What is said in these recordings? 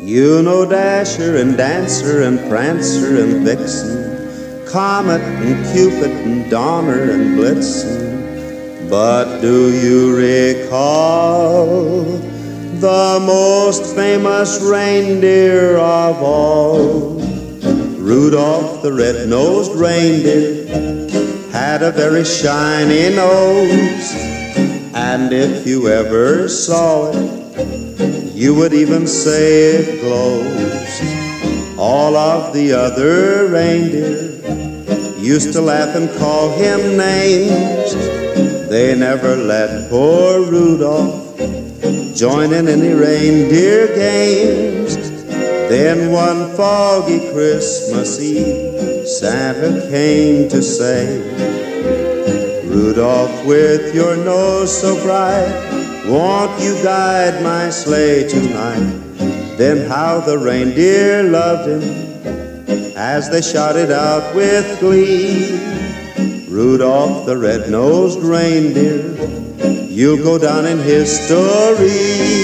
You know Dasher and Dancer and Prancer and Vixen, Comet and Cupid and Donner and Blitzen. But do you recall the most famous reindeer of all? Rudolph the red-nosed reindeer had a very shiny nose, and if you ever saw it, you would even say it glows. All of the other reindeer used to laugh and call him names. They never let poor Rudolph join in any reindeer games. Then one foggy Christmas Eve, Santa came to say, Rudolph, with your nose so bright, won't you guide my sleigh tonight? Then how the reindeer loved him as they shouted out with glee. Rudolph the red-nosed reindeer, you'll go down in history.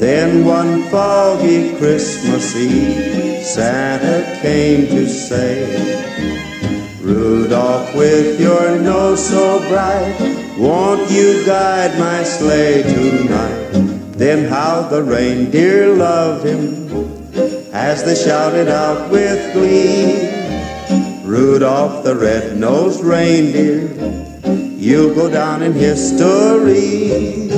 Then one foggy Christmas Eve, Santa came to say, Rudolph, with your nose so bright, won't you guide my sleigh tonight? Then how the reindeer loved him as they shouted out with glee, Rudolph the red-nosed reindeer, you'll go down in history.